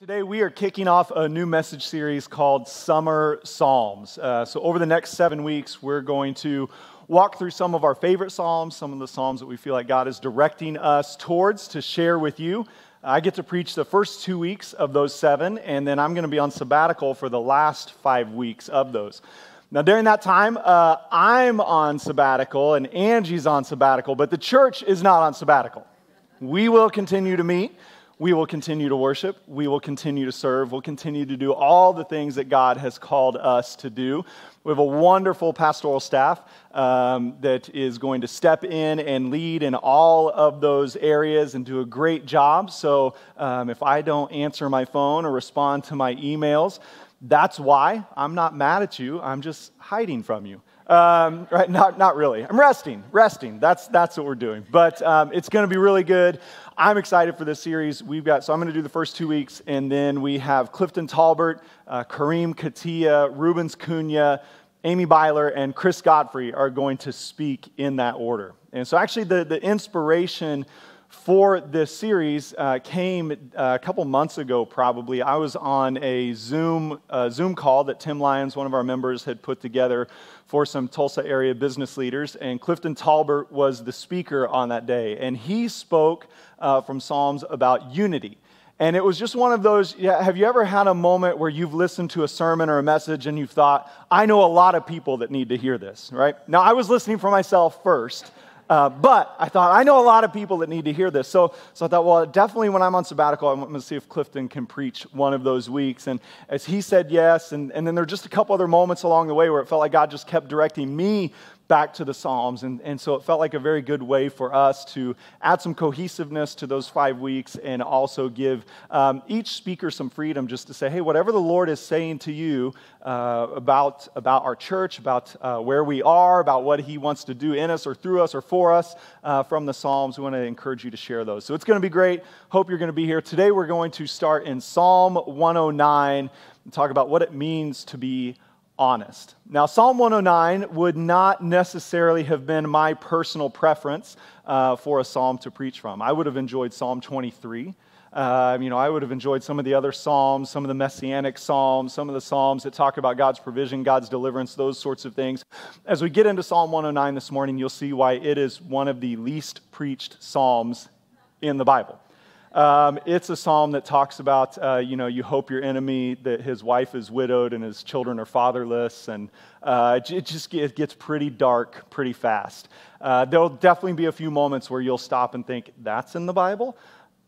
Today, we are kicking off a new message series called Summer Psalms. Uh, so, over the next seven weeks, we're going to walk through some of our favorite Psalms, some of the Psalms that we feel like God is directing us towards to share with you. I get to preach the first two weeks of those seven, and then I'm going to be on sabbatical for the last five weeks of those. Now, during that time, uh, I'm on sabbatical and Angie's on sabbatical, but the church is not on sabbatical. We will continue to meet we will continue to worship. We will continue to serve. We'll continue to do all the things that God has called us to do. We have a wonderful pastoral staff um, that is going to step in and lead in all of those areas and do a great job. So um, if I don't answer my phone or respond to my emails, that's why. I'm not mad at you. I'm just hiding from you. Um, right? Not, not really. I'm resting, resting. That's, that's what we're doing. But um, it's going to be really good. I'm excited for this series. We've got, so I'm going to do the first two weeks, and then we have Clifton Talbert, uh, Kareem Katia, Rubens Cunha, Amy Byler, and Chris Godfrey are going to speak in that order. And so, actually, the, the inspiration for this series uh, came uh, a couple months ago, probably. I was on a Zoom, uh, Zoom call that Tim Lyons, one of our members, had put together for some Tulsa area business leaders, and Clifton Talbert was the speaker on that day. And he spoke uh, from Psalms about unity. And it was just one of those. Yeah, have you ever had a moment where you've listened to a sermon or a message and you've thought, I know a lot of people that need to hear this, right? Now, I was listening for myself first. Uh, but I thought, I know a lot of people that need to hear this. So, so I thought, well, definitely when I'm on sabbatical, I'm going to see if Clifton can preach one of those weeks. And as he said yes, and, and then there were just a couple other moments along the way where it felt like God just kept directing me back to the Psalms. And, and so it felt like a very good way for us to add some cohesiveness to those five weeks and also give um, each speaker some freedom just to say, hey, whatever the Lord is saying to you uh, about, about our church, about uh, where we are, about what He wants to do in us or through us or for us uh, from the Psalms, we want to encourage you to share those. So it's going to be great. Hope you're going to be here. Today we're going to start in Psalm 109 and talk about what it means to be honest. Now, Psalm 109 would not necessarily have been my personal preference uh, for a psalm to preach from. I would have enjoyed Psalm 23. Uh, you know, I would have enjoyed some of the other psalms, some of the messianic psalms, some of the psalms that talk about God's provision, God's deliverance, those sorts of things. As we get into Psalm 109 this morning, you'll see why it is one of the least preached psalms in the Bible. Um, it's a psalm that talks about, uh, you know, you hope your enemy that his wife is widowed and his children are fatherless, and uh, it just it gets pretty dark pretty fast. Uh, there'll definitely be a few moments where you'll stop and think, "That's in the Bible?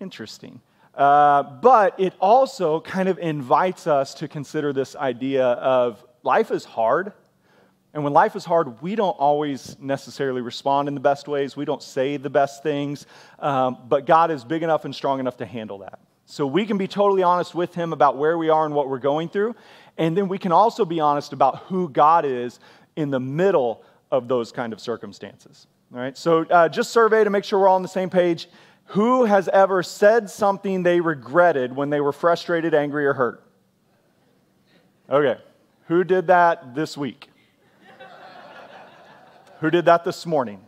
Interesting." Uh, but it also kind of invites us to consider this idea of life is hard. And when life is hard, we don't always necessarily respond in the best ways. We don't say the best things. Um, but God is big enough and strong enough to handle that. So we can be totally honest with Him about where we are and what we're going through. And then we can also be honest about who God is in the middle of those kind of circumstances. All right. So uh, just survey to make sure we're all on the same page. Who has ever said something they regretted when they were frustrated, angry, or hurt? Okay. Who did that this week? Who did that this morning?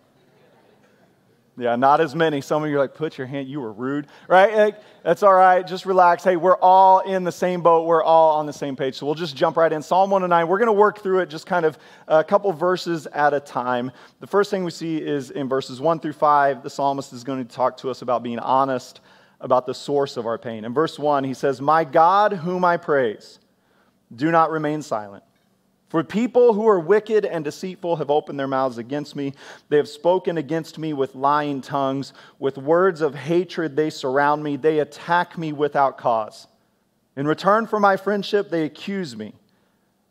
Yeah, not as many. Some of you are like, put your hand, you were rude, right? Like, that's all right. Just relax. Hey, we're all in the same boat. We're all on the same page. So we'll just jump right in. Psalm 109. We're going to work through it just kind of a couple verses at a time. The first thing we see is in verses 1 through 5, the psalmist is going to talk to us about being honest about the source of our pain. In verse 1, he says, My God, whom I praise, do not remain silent. For people who are wicked and deceitful have opened their mouths against me. They have spoken against me with lying tongues. With words of hatred, they surround me. They attack me without cause. In return for my friendship, they accuse me.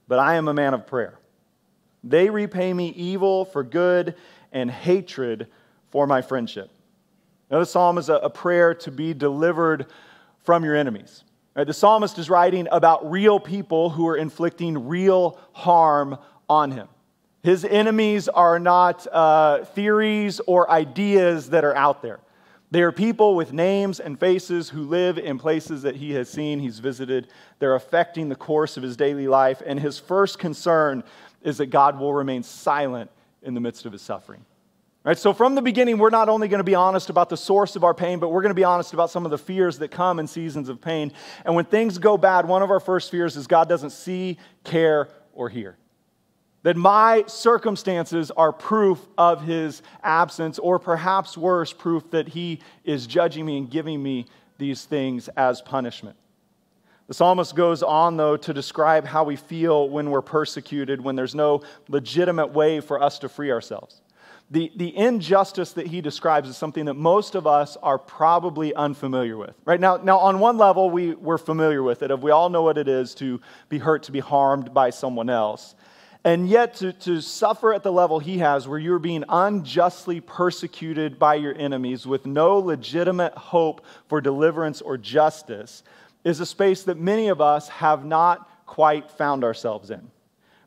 But I am a man of prayer. They repay me evil for good and hatred for my friendship. Now, the psalm is a prayer to be delivered from your enemies. The psalmist is writing about real people who are inflicting real harm on him. His enemies are not uh, theories or ideas that are out there. They are people with names and faces who live in places that he has seen, he's visited. They're affecting the course of his daily life. And his first concern is that God will remain silent in the midst of his suffering. Right? So, from the beginning, we're not only going to be honest about the source of our pain, but we're going to be honest about some of the fears that come in seasons of pain. And when things go bad, one of our first fears is God doesn't see, care, or hear. That my circumstances are proof of his absence, or perhaps worse, proof that he is judging me and giving me these things as punishment. The psalmist goes on, though, to describe how we feel when we're persecuted, when there's no legitimate way for us to free ourselves. The, the injustice that he describes is something that most of us are probably unfamiliar with. Right now, now on one level, we, we're familiar with it. if We all know what it is to be hurt, to be harmed by someone else. And yet, to, to suffer at the level he has, where you're being unjustly persecuted by your enemies with no legitimate hope for deliverance or justice, is a space that many of us have not quite found ourselves in.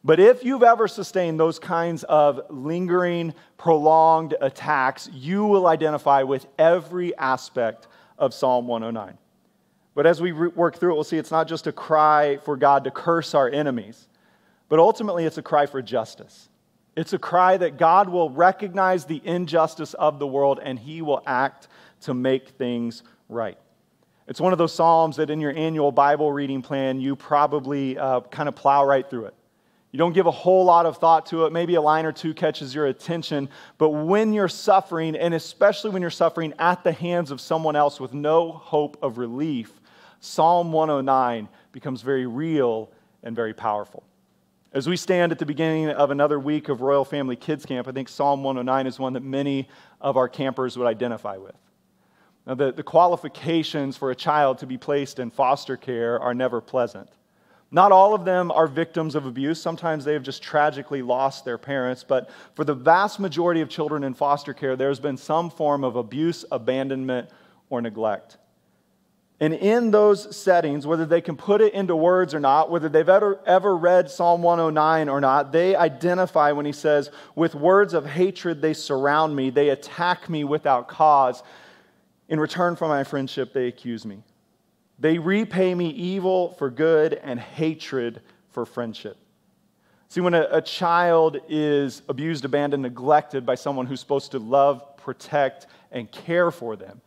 But if you've ever sustained those kinds of lingering, prolonged attacks, you will identify with every aspect of Psalm 109. But as we work through it, we'll see it's not just a cry for God to curse our enemies, but ultimately it's a cry for justice. It's a cry that God will recognize the injustice of the world and he will act to make things right. It's one of those Psalms that in your annual Bible reading plan, you probably uh, kind of plow right through it. You don't give a whole lot of thought to it. Maybe a line or two catches your attention. But when you're suffering, and especially when you're suffering at the hands of someone else with no hope of relief, Psalm 109 becomes very real and very powerful. As we stand at the beginning of another week of Royal Family Kids Camp, I think Psalm 109 is one that many of our campers would identify with. Now, the, the qualifications for a child to be placed in foster care are never pleasant. Not all of them are victims of abuse. Sometimes they have just tragically lost their parents. But for the vast majority of children in foster care, there's been some form of abuse, abandonment, or neglect. And in those settings, whether they can put it into words or not, whether they've ever, ever read Psalm 109 or not, they identify when he says, With words of hatred they surround me, they attack me without cause. In return for my friendship, they accuse me. They repay me evil for good and hatred for friendship. See, when a, a, child is abused, abandoned, neglected by someone who's supposed to love, protect, and care for them,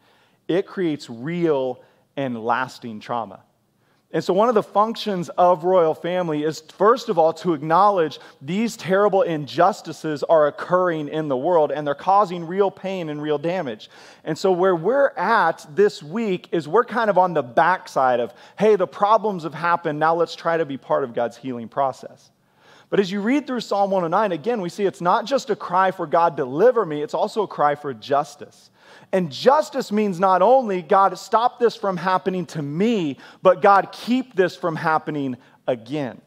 it creates real and lasting trauma. And so, one of the functions of royal family is, first of all, to acknowledge these terrible injustices are occurring in the world and they're causing real pain and real damage. And so, where we're at this week is we're kind of on the backside of, hey, the problems have happened. Now let's try to be part of God's healing process. But as you read through Psalm 109, again, we see it's not just a cry for God, deliver me, it's also a cry for justice. And justice means not only, God, stop this from happening to me, but God, keep this from happening again.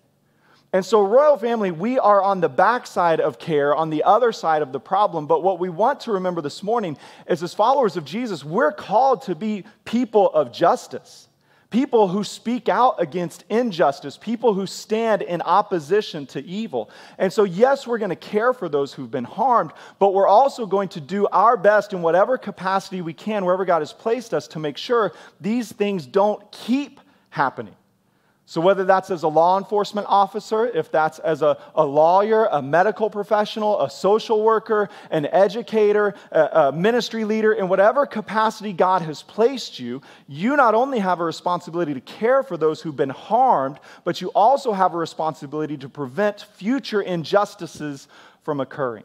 And so, royal family, we are on the backside of care, on the other side of the problem. But what we want to remember this morning is, as followers of Jesus, we're called to be people of justice people who speak out against injustice, people who stand in opposition to evil. And so, yes, we're going to care for those who've been harmed, but we're also going to do our best in whatever capacity we can, wherever God has placed us, to make sure these things don't keep happening. So, whether that's as a law enforcement officer, if that's as a, a lawyer, a medical professional, a social worker, an educator, a, a ministry leader, in whatever capacity God has placed you, you not only have a responsibility to care for those who've been harmed, but you also have a responsibility to prevent future injustices from occurring.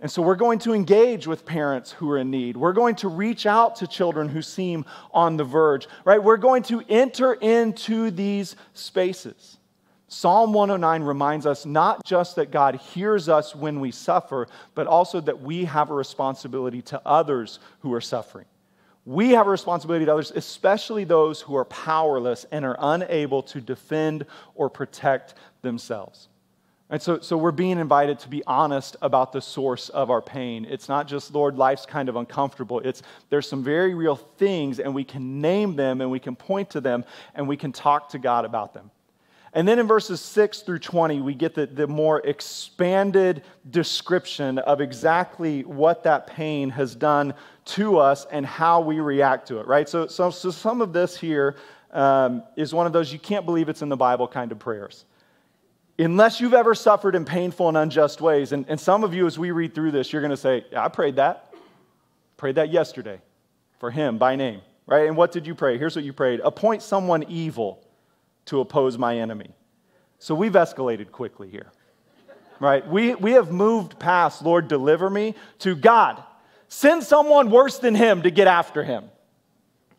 And so we're going to engage with parents who are in need. We're going to reach out to children who seem on the verge, right? We're going to enter into these spaces. Psalm 109 reminds us not just that God hears us when we suffer, but also that we have a responsibility to others who are suffering. We have a responsibility to others, especially those who are powerless and are unable to defend or protect themselves. And so, so we're being invited to be honest about the source of our pain. It's not just, Lord, life's kind of uncomfortable. It's there's some very real things, and we can name them and we can point to them and we can talk to God about them. And then in verses 6 through 20, we get the, the more expanded description of exactly what that pain has done to us and how we react to it, right? So, so, so some of this here um, is one of those you can't believe it's in the Bible kind of prayers unless you've ever suffered in painful and unjust ways, and, and some of you, as we read through this, you're going to say, yeah, I prayed that. Prayed that yesterday for him by name, right? And what did you pray? Here's what you prayed Appoint someone evil to oppose my enemy. So we've escalated quickly here, right? We, we have moved past, Lord, deliver me, to God, send someone worse than him to get after him.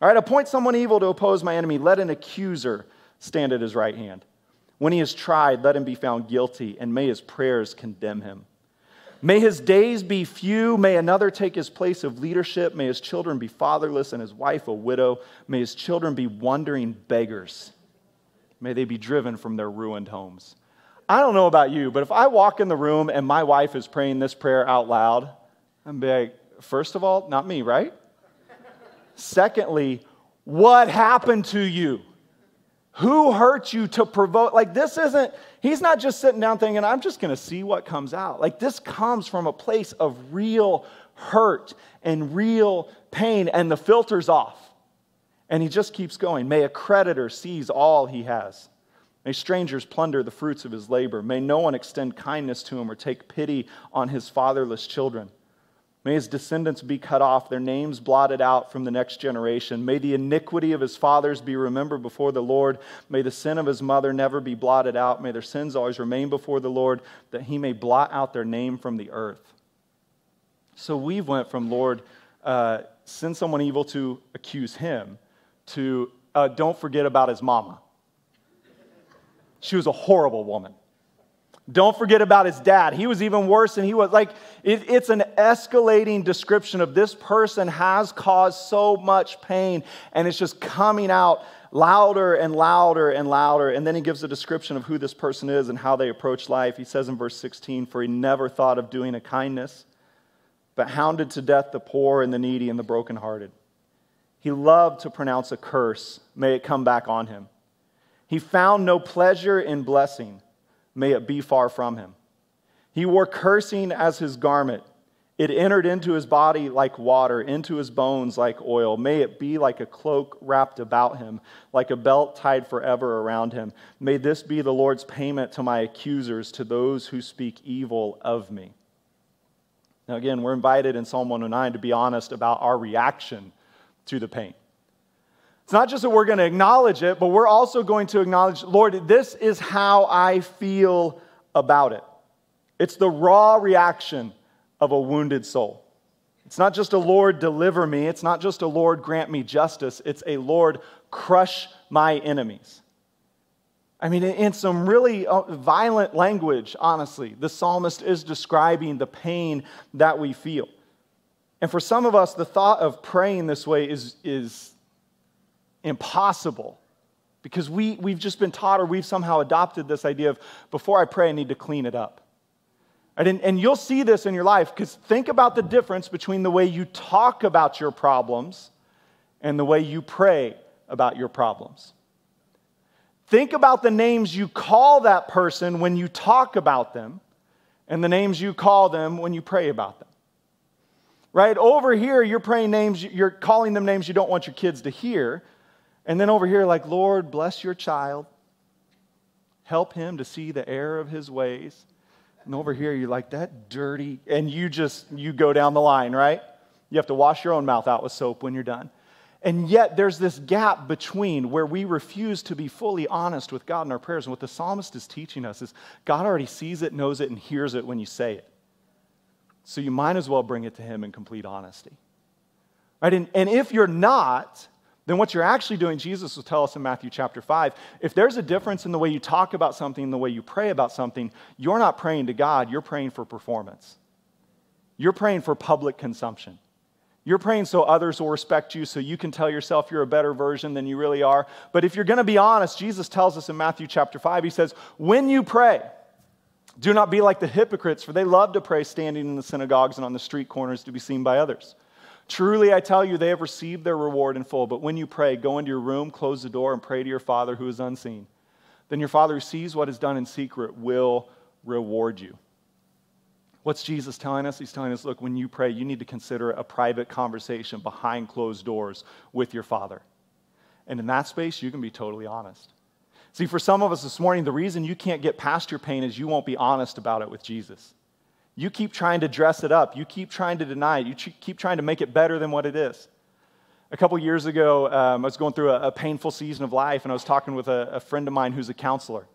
All right, appoint someone evil to oppose my enemy. Let an accuser stand at his right hand. When he is tried, let him be found guilty, and may his prayers condemn him. May his days be few. May another take his place of leadership. May his children be fatherless and his wife a widow. May his children be wandering beggars. May they be driven from their ruined homes. I don't know about you, but if I walk in the room and my wife is praying this prayer out loud, I'm like, first of all, not me, right? Secondly, what happened to you? Who hurt you to provoke? Like, this isn't, he's not just sitting down thinking, I'm just going to see what comes out. Like, this comes from a place of real hurt and real pain, and the filter's off. And he just keeps going. May a creditor seize all he has. May strangers plunder the fruits of his labor. May no one extend kindness to him or take pity on his fatherless children. May his descendants be cut off, their names blotted out from the next generation. May the iniquity of his fathers be remembered before the Lord. May the sin of his mother never be blotted out. May their sins always remain before the Lord, that he may blot out their name from the earth. So we went from, Lord, uh, send someone evil to accuse him, to uh, don't forget about his mama. She was a horrible woman. Don't forget about his dad. He was even worse than he was. Like, it, it's an escalating description of this person has caused so much pain, and it's just coming out louder and louder and louder. And then he gives a description of who this person is and how they approach life. He says in verse 16, For he never thought of doing a kindness, but hounded to death the poor and the needy and the brokenhearted. He loved to pronounce a curse, may it come back on him. He found no pleasure in blessing may it be far from him. He wore cursing as his garment. It entered into his body like water, into his bones like oil. May it be like a cloak wrapped about him, like a belt tied forever around him. May this be the Lord's payment to my accusers, to those who speak evil of me. Now, again, we're invited in Psalm 109 to be honest about our reaction to the pain. It's not just that we're going to acknowledge it, but we're also going to acknowledge, Lord, this is how I feel about it. It's the raw reaction of a wounded soul. It's not just a Lord, deliver me. It's not just a Lord, grant me justice. It's a Lord, crush my enemies. I mean, in some really uh, violent language, honestly, the psalmist is describing the pain that we feel. And for some of us, the thought of praying this way is, is impossible because we, we've just been taught or we've somehow adopted this idea of before I pray, I need to clean it up. And, and you'll see this in your life because think about the difference between the way you talk about your problems and the way you pray about your problems. Think about the names you call that person when you talk about them and the names you call them when you pray about them. Right? Over here, you're praying names, you're calling them names you don't want your kids to hear. And then over here, like, Lord, bless your child. Help him to see the error of his ways. And over here, you're like, that dirty. And you just, you go down the line, right? You have to wash your own mouth out with soap when you're done. And yet, there's this gap between where we refuse to be fully honest with God in our prayers. And what the psalmist is teaching us is God already sees it, knows it, and hears it when you say it. So you might as well bring it to Him in complete honesty. Right? And, and if you're not, then what you're actually doing, Jesus will tell us in Matthew chapter 5, if there's a difference in the way you talk about something and the way you pray about something, you're not praying to God, you're praying for performance. You're praying for public consumption. You're praying so others will respect you, so you can tell yourself you're a better version than you really are. But if you're going to be honest, Jesus tells us in Matthew chapter 5, he says, When you pray, do not be like the hypocrites, for they love to pray standing in the synagogues and on the street corners to be seen by others. Truly, I tell you, they have received their reward in full. But when you pray, go into your room, close the door, and pray to your Father who is unseen. Then your Father who sees what is done in secret will reward you. What's Jesus telling us? He's telling us, look, when you pray, you need to consider a private conversation behind closed doors with your Father. And in that space, you can be totally honest. See, for some of us this morning, the reason you can't get past your pain is you won't be honest about it with Jesus. You keep trying to dress it up, you keep trying to deny it, you keep trying to make it better than what it is. A couple years ago, um, I was going through a, a, painful season of life, and I was talking with a, a friend of mine who's a counselor.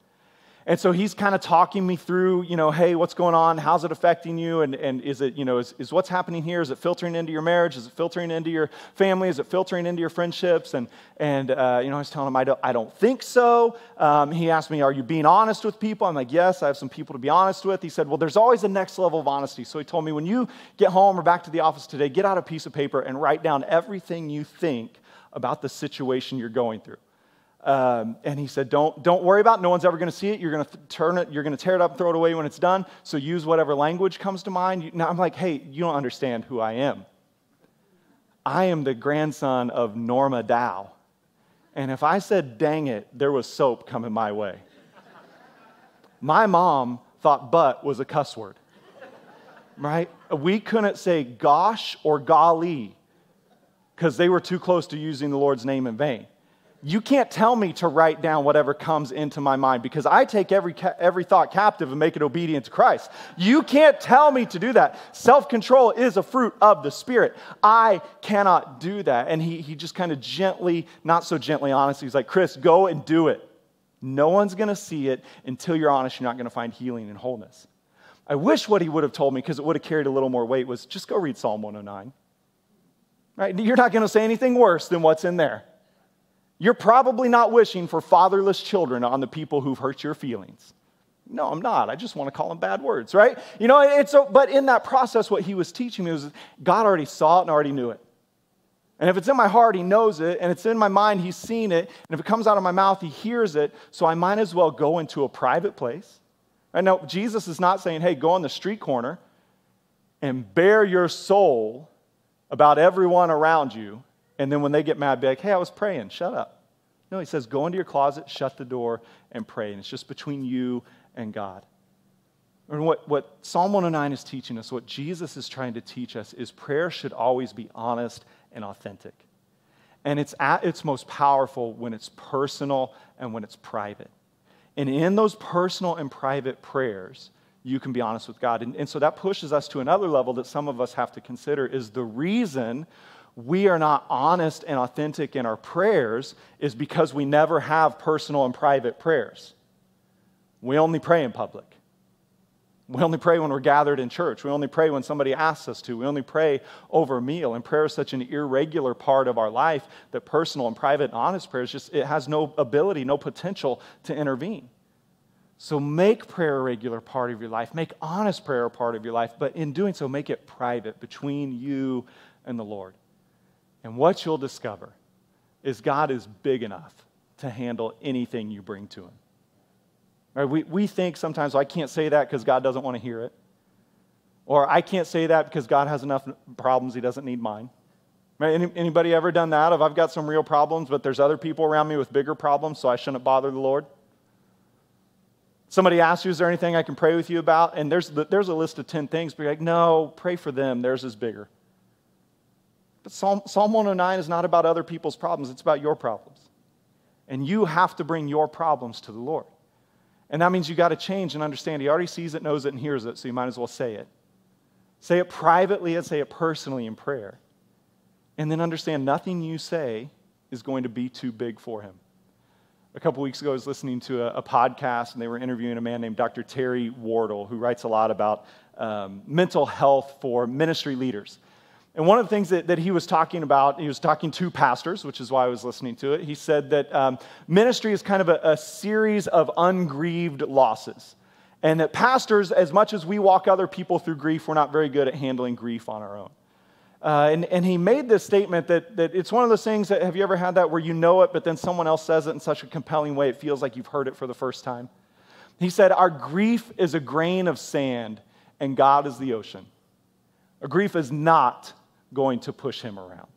And so he's kind of talking me through, you know, hey, what's going on? How's it affecting you? And, and is it, you know, is, is what's happening here? Is it filtering into your marriage? Is it filtering into your family? Is it filtering into your friendships? And, and uh, you know, I was telling him, I don't, I don't think so. Um, he asked me, are you being honest with people? I'm like, yes, I have some people to be honest with. He said, well, there's always a next level of honesty. So he told me, when you get home or back to the office today, get out a piece of paper and write down everything you think about the situation you're going through. Um, and he said, don't, don't worry about it. No one's ever going to see it. You're going to turn it, you're going to tear it up and throw it away when it's done. So use whatever language comes to mind. Now I'm like, hey, you don't understand who I am. I am the grandson of Norma Dow. And if I said, dang it, there was soap coming my way. My mom thought but was a cuss word, right? We couldn't say gosh or golly because they were too close to using the Lord's name in vain you can't tell me to write down whatever comes into my mind because I take every, every thought captive and make it obedient to Christ. You can't tell me to do that. Self control is a fruit of the Spirit. I cannot do that. And he, he just kind of gently, not so gently honestly, he's like, Chris, go and do it. No one's going to see it until you're honest, you're not going to find healing and wholeness. I wish what he would have told me, because it would have carried a little more weight, was just go read Psalm 109. Right? You're not going to say anything worse than what's in there. You're probably not wishing for fatherless children on the people who've hurt your feelings. No, I'm not. I just want to call them bad words, right? You know, it's a, but in that process, what he was teaching me was God already saw it and already knew it. And if it's in my heart, he knows it, and it's in my mind, he's seen it, and if it comes out of my mouth, he hears it, so I might as well go into a private place. I know Jesus is not saying, hey, go on the street corner and bare your soul about everyone around you and then when they get mad, be like, hey, I was praying, shut up. No, he says, go into your closet, shut the door, and pray. And it's just between you and God. And what, what Psalm 109 is teaching us, what Jesus is trying to teach us, is prayer should always be honest and authentic. And it's at its most powerful when it's personal and when it's private. And in those personal and private prayers, you can be honest with God. And, and so that pushes us to another level that some of us have to consider is the reason we are not honest and authentic in our prayers is because we never have personal and private prayers. We only pray in public. We only pray when we're gathered in church. We only pray when somebody asks us to. We only pray over a meal. And prayer is such an irregular part of our life that personal and private and honest prayers just it has no ability, no potential to intervene. So make prayer a regular part of your life. Make honest prayer a part of your life, but in doing so, make it private between you and the Lord. And what you'll discover is God is big enough to handle anything you bring to Him. Right? We, we think sometimes, well, I can't say that because God doesn't want to hear it. Or I can't say that because God has enough problems, He doesn't need mine. Right? Any, anybody ever done that? If I've got some real problems, but there's other people around me with bigger problems, so I shouldn't bother the Lord? Somebody asks you, is there anything I can pray with you about? And there's, there's a list of 10 things, but you're like, no, pray for them. Theirs is bigger. But Psalm, Psalm 109 is not about other people's problems, it's about your problems. And you have to bring your problems to the Lord. And that means you got to change and understand. He already sees it, knows it, and hears it, so you might as well say it. Say it privately and say it personally in prayer. And then understand nothing you say is going to be too big for him. A couple weeks ago, I was listening to a, a, podcast, and they were interviewing a man named Dr. Terry Wardle, who writes a lot about um, mental health for ministry leaders. And one of the things that, that he was talking about, he was talking to pastors, which is why I was listening to it. He said that um, ministry is kind of a, a series of ungrieved losses. And that pastors, as much as we walk other people through grief, we're not very good at handling grief on our own. Uh, and, and he made this statement that, that it's one of those things that have you ever had that where you know it, but then someone else says it in such a compelling way it feels like you've heard it for the first time? He said, Our grief is a grain of sand, and God is the ocean. Our grief is not going to push him around.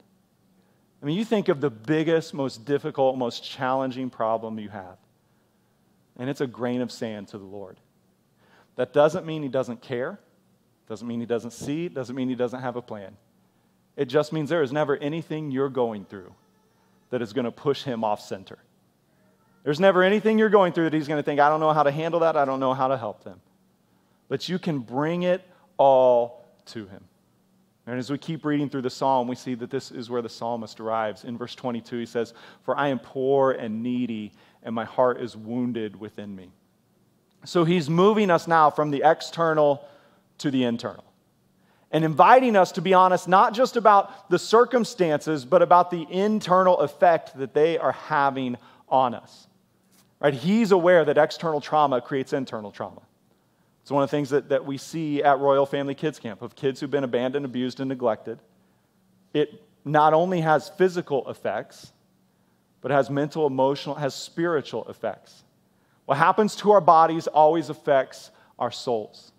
I mean, you think of the biggest, most difficult, most challenging problem you have, and it's a grain of sand to the Lord. That doesn't mean he doesn't care, doesn't mean he doesn't see, doesn't mean he doesn't have a plan. It just means there is never anything you're going through that is going to push him off center. There's never anything you're going through that he's going to think, I don't know how to handle that, I don't know how to help them. But you can bring it all to him. And as we keep reading through the psalm, we see that this is where the psalmist arrives. In verse 22, he says, For I am poor and needy, and my heart is wounded within me. So he's moving us now from the external to the internal and inviting us to be honest not just about the circumstances, but about the internal effect that they are having on us. Right? He's aware that external trauma creates internal trauma. It's one of the things that, that we see at Royal Family Kids Camp of kids who've been abandoned, abused, and neglected. It not only has physical effects, but has mental, emotional, has spiritual effects. What happens to our bodies always affects our souls.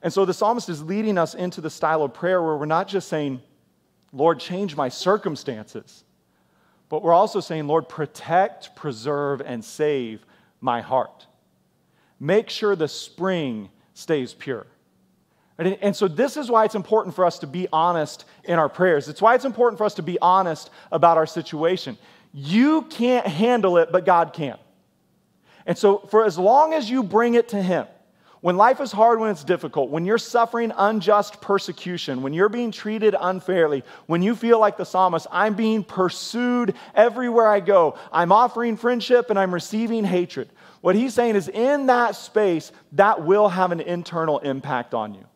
And so the psalmist is leading us into the style of prayer where we're not just saying, Lord, change my circumstances, but we're also saying, Lord, protect, preserve, and save my heart. Make sure the spring stays pure. And so, this is why it's important for us to be honest in our prayers. It's why it's important for us to be honest about our situation. You can't handle it, but God can. And so, for as long as you bring it to Him, when life is hard, when it's difficult, when you're suffering unjust persecution, when you're being treated unfairly, when you feel like the psalmist, I'm being pursued everywhere I go, I'm offering friendship and I'm receiving hatred. What he's saying is, in that space, that will have an internal impact on you.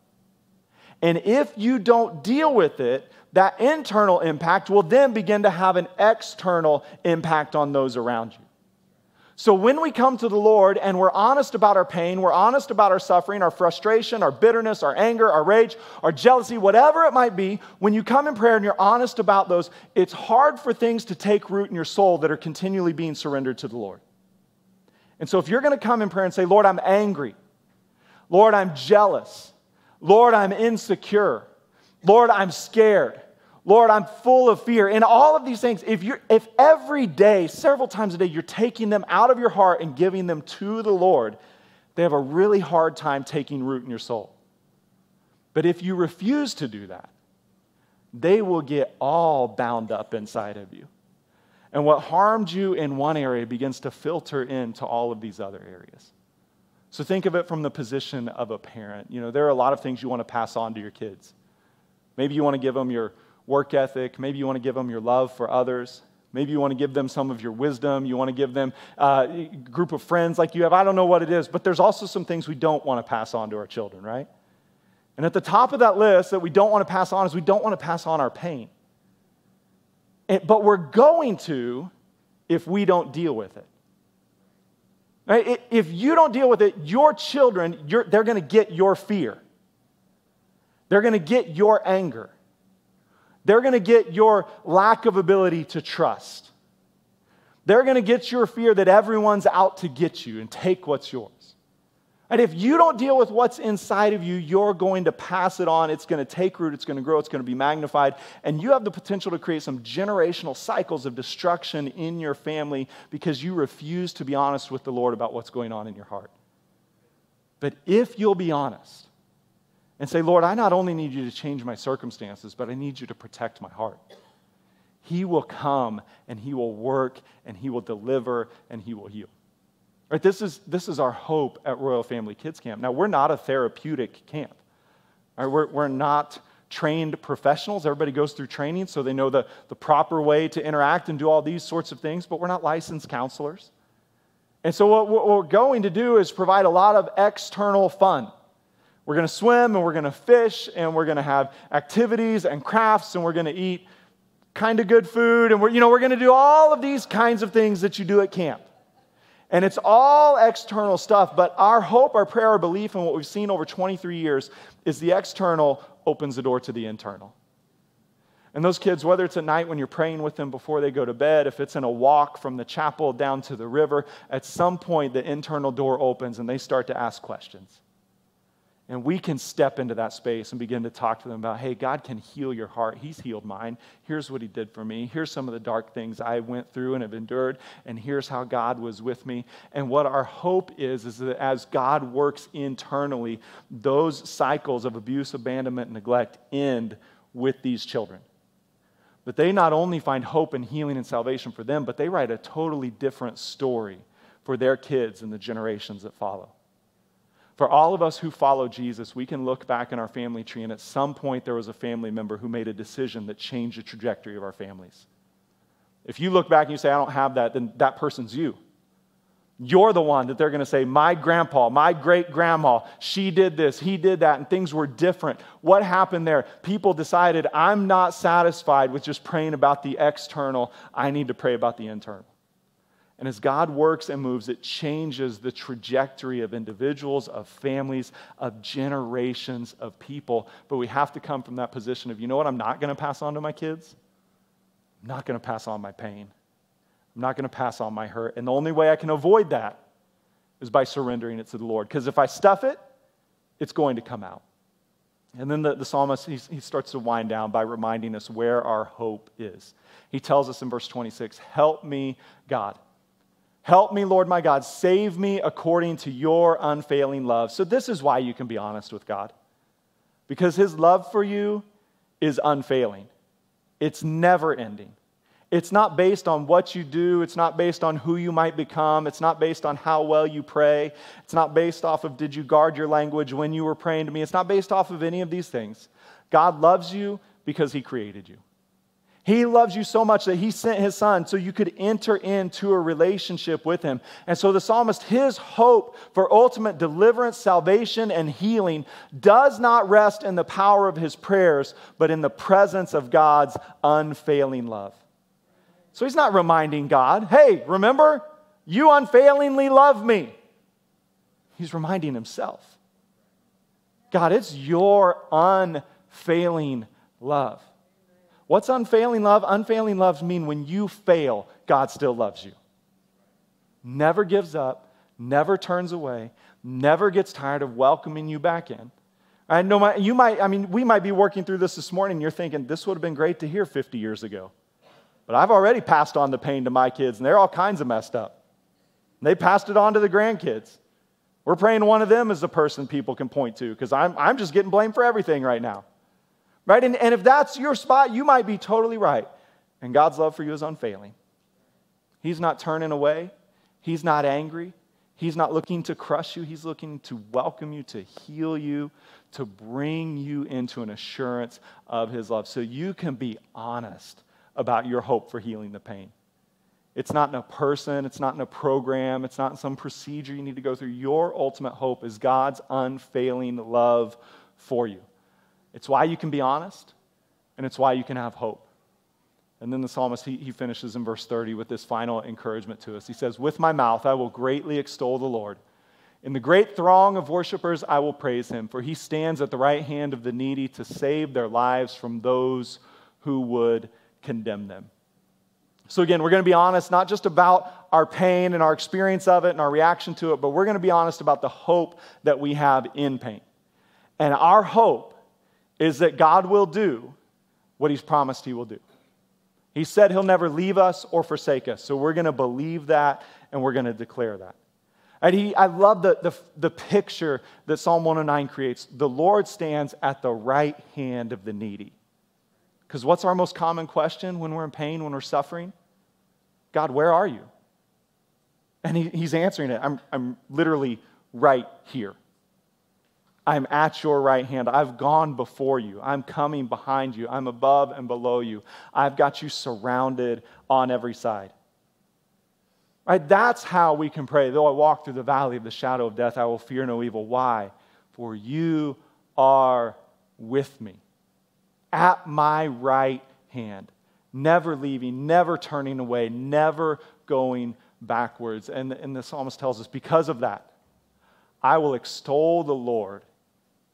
And if you don't deal with it, that internal impact will then begin to have an external impact on those around you. So when we come to the Lord and we're honest about our pain, we're honest about our suffering, our frustration, our bitterness, our anger, our rage, our jealousy, whatever it might be, when you come in prayer and you're honest about those, it's hard for things to take root in your soul that are continually being surrendered to the Lord. And so if you're going to come in prayer and say, Lord, I'm angry, Lord, I'm jealous, Lord, I'm insecure, Lord, I'm scared, Lord, I'm full of fear. And all of these things, if you're, if every day, several times a day, you're taking them out of your heart and giving them to the Lord, they have a really hard time taking root in your soul. But if you refuse to do that, they will get all bound up inside of you. And what harmed you in one area begins to filter into all of these other areas. So think of it from the position of a parent. You know, there are a lot of things you want to pass on to your kids. Maybe you want to give them your work ethic. Maybe you want to give them your love for others. Maybe you want to give them some of your wisdom. You want to give them uh, a group of friends like you have. I don't know what it is, but there's also some things we don't want to pass on to our children, right? And at the top of that list that we don't want to pass on is we don't want to pass on our pain. But we're going to if we don't deal with it. Right? If you don't deal with it, your children, they're going to get your fear. They're going to get your anger. They're going to get your lack of ability to trust. They're going to get your fear that everyone's out to get you and take what's yours. And if you don't deal with what's inside of you, you're going to pass it on. It's going to take root, it's going to grow, it's going to be magnified. And you have the potential to create some generational cycles of destruction in your family because you refuse to be honest with the Lord about what's going on in your heart. But if you'll be honest, and say, Lord, I not only need you to change my circumstances, but I need you to protect my heart. He will come and He will work and He will deliver and He will heal. Right, this, is, this is our hope at Royal Family Kids Camp. Now, we're not a therapeutic camp. Right, we're, we're not trained professionals. Everybody goes through training so they know the, the proper way to interact and do all these sorts of things, but we're not licensed counselors. And so, what, what we're going to do is provide a lot of external fun. We're going to swim and we're going to fish and we're going to have activities and crafts and we're going to eat kind of good food and we're, you know, we're going to do all of these kinds of things that you do at camp. And it's all external stuff, but our hope, our prayer, our belief, and what we've seen over 23 years is the external opens the door to the internal. And those kids, whether it's at night when you're praying with them before they go to bed, if it's in a walk from the chapel down to the river, at some point the internal door opens and they start to ask questions. And we can step into that space and begin to talk to them about, hey, God can heal your heart. He's healed mine. Here's what He did for me. Here's some of the dark things I went through and have endured. And here's how God was with me. And what our hope is, is that as God works internally, those cycles of abuse, abandonment, and neglect end with these children. But they not only find hope and healing and salvation for them, but they write a totally different story for their kids and the generations that follow. For all of us who follow Jesus, we can look back in our family tree, and at some point there was a family member who made a decision that changed the trajectory of our families. If you look back and you say, I don't have that, then that person's you. You're the one that they're going to say, My grandpa, my great grandma, she did this, he did that, and things were different. What happened there? People decided, I'm not satisfied with just praying about the external, I need to pray about the internal. And as God works and moves, it changes the trajectory of individuals, of families, of generations of people. But we have to come from that position of, you know what, I'm not going to pass on to my kids? I'm not going to pass on my pain. I'm not going to pass on my hurt. And the only way I can avoid that is by surrendering it to the Lord. Because if I stuff it, it's going to come out. And then the, the psalmist, he, he starts to wind down by reminding us where our hope is. He tells us in verse 26 Help me, God. Help me, Lord my God. Save me according to your unfailing love. So, this is why you can be honest with God. Because his love for you is unfailing, it's never ending. It's not based on what you do. It's not based on who you might become. It's not based on how well you pray. It's not based off of did you guard your language when you were praying to me. It's not based off of any of these things. God loves you because he created you. He loves you so much that he sent his son so you could enter into a relationship with him. And so the psalmist, his hope for ultimate deliverance, salvation, and healing does not rest in the power of his prayers, but in the presence of God's unfailing love. So he's not reminding God, hey, remember, you unfailingly love me. He's reminding himself God, it's your unfailing love. What's unfailing love? Unfailing loves mean when you fail, God still loves you. Never gives up, never turns away, never gets tired of welcoming you back in. I know you might, I mean, we might be working through this this morning. You're thinking, this would have been great to hear 50 years ago. But I've already passed on the pain to my kids, and they're all kinds of messed up. They passed it on to the grandkids. We're praying one of them is the person people can point to because I'm, I'm just getting blamed for everything right now. Right? And, and if that's your spot, you might be totally right. And God's love for you is unfailing. He's not turning away, He's not angry. He's not looking to crush you. He's looking to welcome you, to heal you, to bring you into an assurance of His love. So you can be honest about your hope for healing the pain. It's not in a person, it's not in a program, it's not in some procedure you need to go through. Your ultimate hope is God's unfailing love for you. It's why you can be honest, and it's why you can have hope. And then the psalmist, he, he finishes in verse 30 with this final encouragement to us. He says, With my mouth I will greatly extol the Lord. In the great throng of worshipers, I will praise him, for he stands at the right hand of the needy to save their lives from those who would condemn them. So, again, we're going to be honest not just about our pain and our experience of it and our reaction to it, but we're going to be honest about the hope that we have in pain. And our hope is that God will do what He's promised He will do. He said He'll never leave us or forsake us. So, we're going to believe that and we're going to declare that. And he, I love the, the, the picture that Psalm 109 creates. The Lord stands at the right hand of the needy. Because what's our most common question when we're in pain, when we're suffering? God, where are you? And he, he's answering it. I'm, I'm literally right here. I'm at your right hand. I've gone before you. I'm coming behind you. I'm above and below you. I've got you surrounded on every side. Right? That's how we can pray. Though I walk through the valley of the shadow of death, I will fear no evil. Why? For you are with me at my right hand, never leaving, never turning away, never going backwards. And, and the psalmist tells us, because of that, I will extol the Lord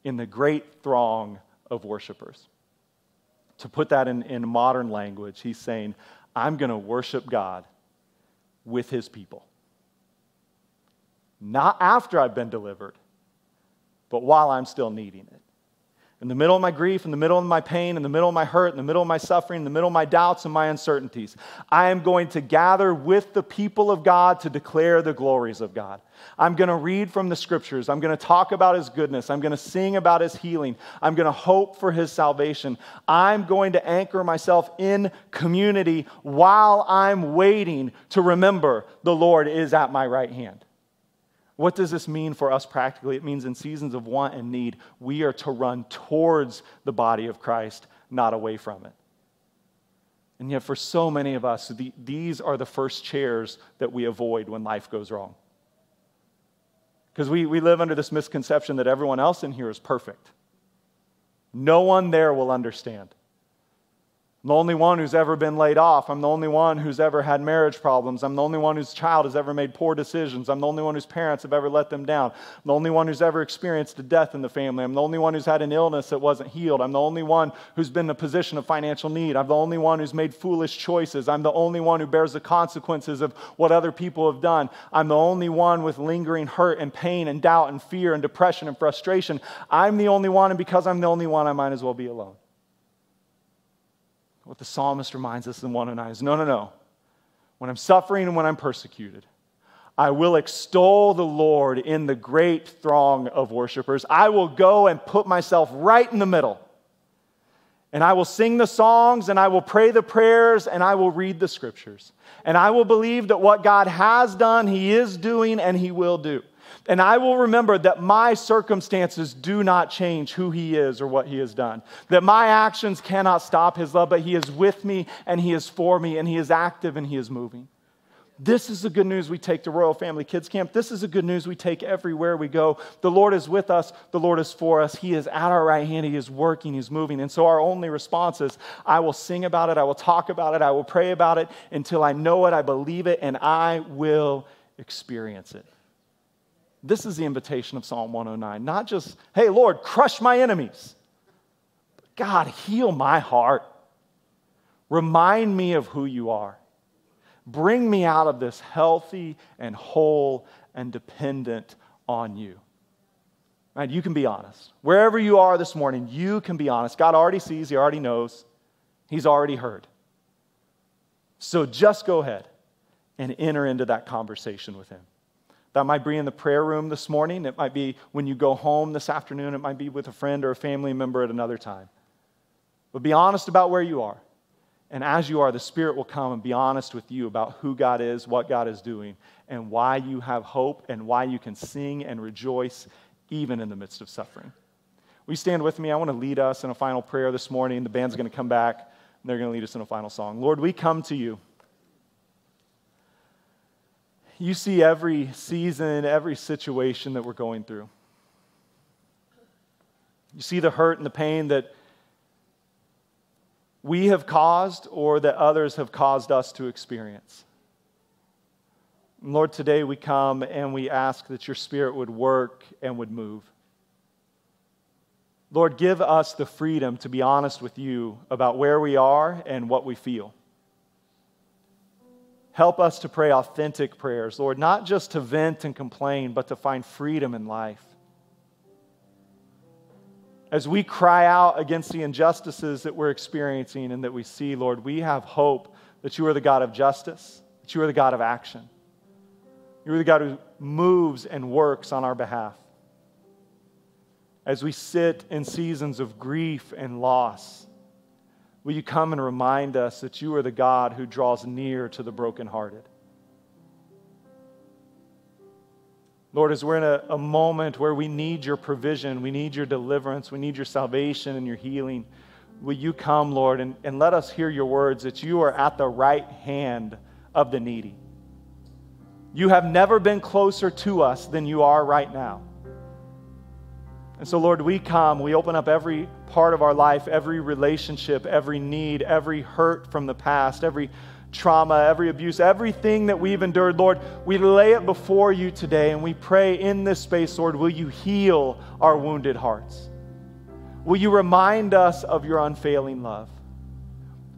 in the great throng of worshipers. To put that in, in modern language, he's saying, I'm going to worship God with his people. Not after I've been delivered, but while I'm still needing it. In the middle of my grief, in the middle of my pain, in the middle of my hurt, in the middle of my suffering, in the middle of my doubts and my uncertainties, I am going to gather with the people of God to declare the glories of God. I'm going to read from the scriptures. I'm going to talk about his goodness. I'm going to sing about his healing. I'm going to hope for his salvation. I'm going to anchor myself in community while I'm waiting to remember the Lord is at my right hand. What does this mean for us practically? It means in seasons of want and need, we are to run towards the body of Christ, not away from it. And yet, for so many of us, the, these are the first chairs that we avoid when life goes wrong. Because we, we live under this misconception that everyone else in here is perfect. No one there will understand. I'm the only one who's ever been laid off. I'm the only one who's ever had marriage problems. I'm the only one whose child has ever made poor decisions. I'm the only one whose parents have ever let them down. I'm the only one who's ever experienced a death in the family. I'm the only one who's had an illness that wasn't healed. I'm the only one who's been in a position of financial need. I'm the only one who's made foolish choices. I'm the only one who bears the consequences of what other people have done. I'm the only one with lingering hurt and pain and doubt and fear and depression and frustration. I'm the only one, and because I'm the only one, I might as well be alone. What the psalmist reminds us in 109 is no, no, no. When I'm suffering and when I'm persecuted, I will extol the Lord in the great throng of worshipers. I will go and put myself right in the middle. And I will sing the songs and I will pray the prayers and I will read the scriptures. And I will believe that what God has done, He is doing, and He will do. And I will remember that my circumstances do not change who He is or what He has done. That my actions cannot stop His love, but He is with me and He is for me and He is active and He is moving. This is the good news we take to Royal Family Kids Camp. This is the good news we take everywhere we go. The Lord is with us. The Lord is for us. He is at our right hand. He is working. He's moving. And so our only response is I will sing about it. I will talk about it. I will pray about it until I know it. I believe it. And I will experience it. This is the invitation of Psalm 109. Not just, hey, Lord, crush my enemies. God, heal my heart. Remind me of who you are. Bring me out of this healthy and whole and dependent on you. Right? You can be honest. Wherever you are this morning, you can be honest. God already sees, He already knows, He's already heard. So just go ahead and enter into that conversation with Him. That might be in the prayer room this morning. It might be when you go home this afternoon. It might be with a friend or a family member at another time. But be honest about where you are. And as you are, the Spirit will come and be honest with you about who God is, what God is doing, and why you have hope and why you can sing and rejoice even in the midst of suffering. Will you stand with me? I want to lead us in a final prayer this morning. The band's going to come back and they're going to lead us in a final song. Lord, we come to you you see every season, every situation that we're going through. You see the hurt and the pain that we have caused or that others have caused us to experience. Lord, today we come and we ask that your Spirit would work and would move. Lord, give us the freedom to be honest with you about where we are and what we feel. Help us to pray authentic prayers, Lord, not just to vent and complain, but to find freedom in life. As we cry out against the injustices that we're experiencing and that we see, Lord, we have hope that you are the God of justice, that you are the God of action. You are the God who moves and works on our behalf. As we sit in seasons of grief and loss, Will you come and remind us that you are the God who draws near to the brokenhearted? Lord, as we're in a, a, moment where we need your provision, we need your deliverance, we need your salvation and your healing, will you come, Lord, and, and let us hear your words that you are at the right hand of the needy. You have never been closer to us than you are right now. And so, Lord, we come, we open up every part of our life, every relationship, every need, every hurt from the past, every trauma, every abuse, everything that we've endured, Lord, we lay it before you today and we pray in this space, Lord, will you heal our wounded hearts? Will you remind us of your unfailing love?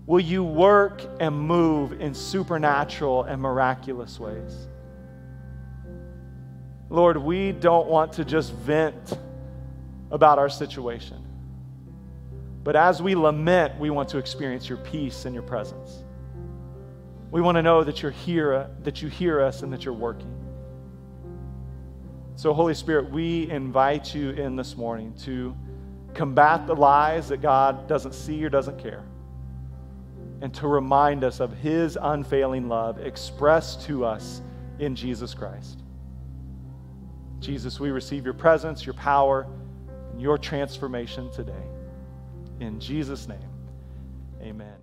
Will you work and move in supernatural and miraculous ways? Lord, we don't want to just vent about our situation. But as we lament, we want to experience your peace and your presence. We want to know that you're here, uh, that you hear us, and that you're working. So, Holy Spirit, we invite you in this morning to combat the lies that God doesn't see or doesn't care, and to remind us of his unfailing love expressed to us in Jesus Christ. Jesus, we receive your presence, your power, your transformation today. In Jesus' name, amen.